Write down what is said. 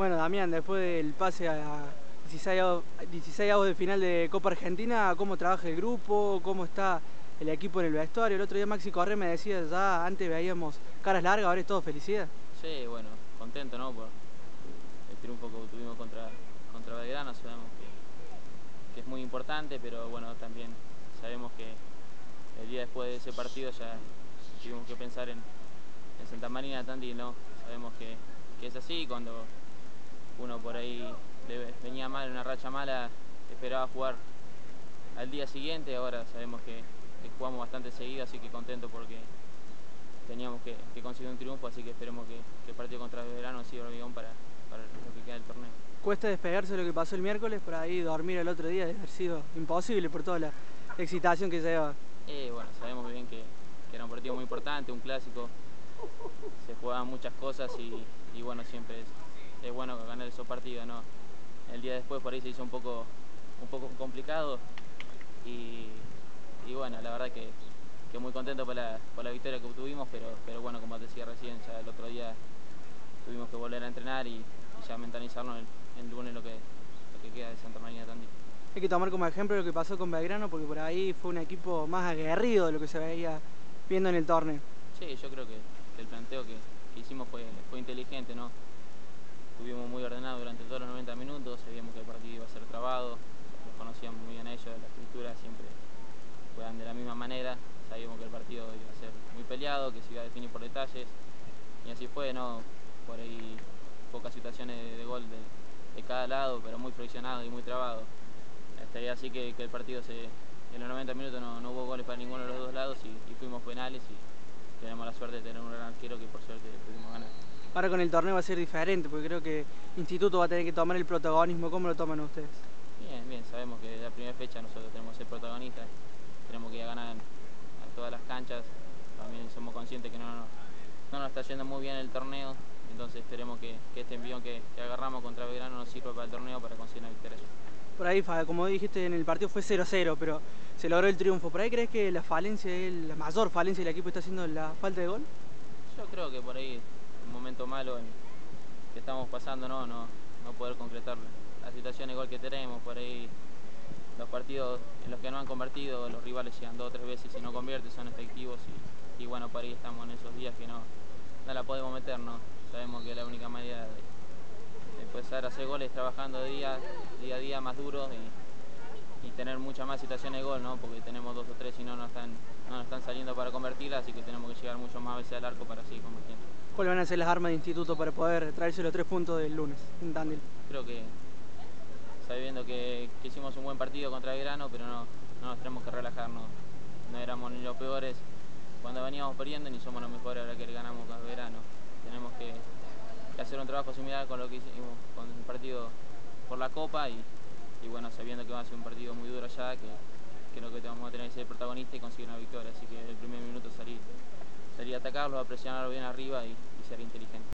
Bueno, Damián, después del pase a 16 avos, 16 avos de final de Copa Argentina, ¿cómo trabaja el grupo? ¿Cómo está el equipo en el vestuario? El otro día Maxi Correa me decía, ya antes veíamos caras largas, ahora es todo felicidad. Sí, bueno, contento, ¿no? Por el triunfo que obtuvimos contra, contra Belgrano, sabemos que, que es muy importante, pero bueno, también sabemos que el día después de ese partido ya tuvimos que pensar en, en Santa Marina Tandil, ¿no? Sabemos que, que, es así, cuando uno por ahí venía mal, una racha mala, esperaba jugar al día siguiente, ahora sabemos que, que jugamos bastante seguido, así que contento porque teníamos que, que, conseguir un triunfo, así que esperemos que, que el partido contra el verano sirva hormigón para, para lo que queda del torneo. ¿Cuesta despegarse de lo que pasó el miércoles? Por ahí dormir el otro día debe haber sido imposible por toda la excitación que lleva. Eh, bueno, sabemos bien que, que, era un partido muy importante, un clásico, se jugaban muchas cosas y, y bueno, siempre es, es, bueno ganar esos partidos, ¿no? El día después por ahí se hizo un poco, un poco complicado y, y bueno, la verdad que, que muy contento por la, por la, victoria que obtuvimos, pero, pero bueno, como te decía recién, ya el otro día tuvimos que volver a entrenar y, y ya mentalizarnos el, el lunes lo que, lo que queda de Santa María Tandil. Hay que tomar como ejemplo lo que pasó con Belgrano porque por ahí fue un equipo más aguerrido de lo que se veía viendo en el torneo. Sí, yo creo que, que el planteo que, que, hicimos fue, fue inteligente, ¿no? Estuvimos muy ordenados durante todos los 90 minutos, sabíamos que el partido iba a ser trabado, los conocíamos muy bien ellos, la estructura siempre juegan de la misma manera, sabíamos que el partido iba a ser muy peleado, que se iba a definir por detalles, y así fue, ¿no? Por ahí pocas situaciones de, gol de, cada lado, pero muy friccionado y muy trabado. Este, así que, el partido se, en los 90 minutos no, hubo goles para ninguno de los dos lados y, fuimos penales y tenemos la suerte de tener un gran arquero que por suerte. Ahora con el torneo va a ser diferente porque creo que Instituto va a tener que tomar el protagonismo. ¿Cómo lo toman ustedes? Bien, bien, sabemos que de la primera fecha nosotros tenemos que ser protagonistas, tenemos que ir a ganar a todas las canchas, también somos conscientes que no, no, no nos está yendo muy bien el torneo, entonces esperemos que, que este envío que, que, agarramos contra Belgrano nos sirva para el torneo para conseguir una victoria. Por ahí, como dijiste, en el partido fue 0-0, pero se logró el triunfo. ¿Por ahí crees que la falencia, la mayor falencia del equipo está haciendo la falta de gol? Yo creo que por ahí, momento malo en, que estamos pasando, no, no, no poder concretar la situación de gol que tenemos, por ahí los partidos en los que no han convertido, los rivales llegan dos o tres veces y no convierten, son efectivos y, bueno, por ahí estamos en esos días que no, no la podemos meter, ¿no? Sabemos que la única manera de, de empezar a hacer goles trabajando día, día a día más duro y, tener muchas más situaciones de gol, ¿no? Porque tenemos dos o tres y no nos están, no nos están saliendo para convertirlas, así que tenemos que llegar mucho más veces al arco para seguir convirtiendo. ¿Cuáles van a ser las armas de instituto para poder traerse los tres puntos del lunes en Tandil? Creo que sabiendo que, que, hicimos un buen partido contra Belgrano, pero no, no nos tenemos que relajar, no, no éramos ni los peores cuando veníamos perdiendo ni somos los mejores ahora que ganamos con Belgrano. Tenemos que, que, hacer un trabajo similar con lo que hicimos con el partido por la Copa y, y bueno, sabiendo que va a ser un partido muy duro allá, que creo que vamos a tener que ser protagonista y conseguir una victoria, así que el primer minuto salir, salir a atacarlo, a presionarlo bien arriba y, y ser inteligente.